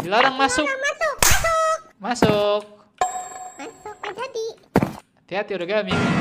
Dilarang masuk. Masuk, masuk. Masuk. Masuk, jadi. Hati-hati origami.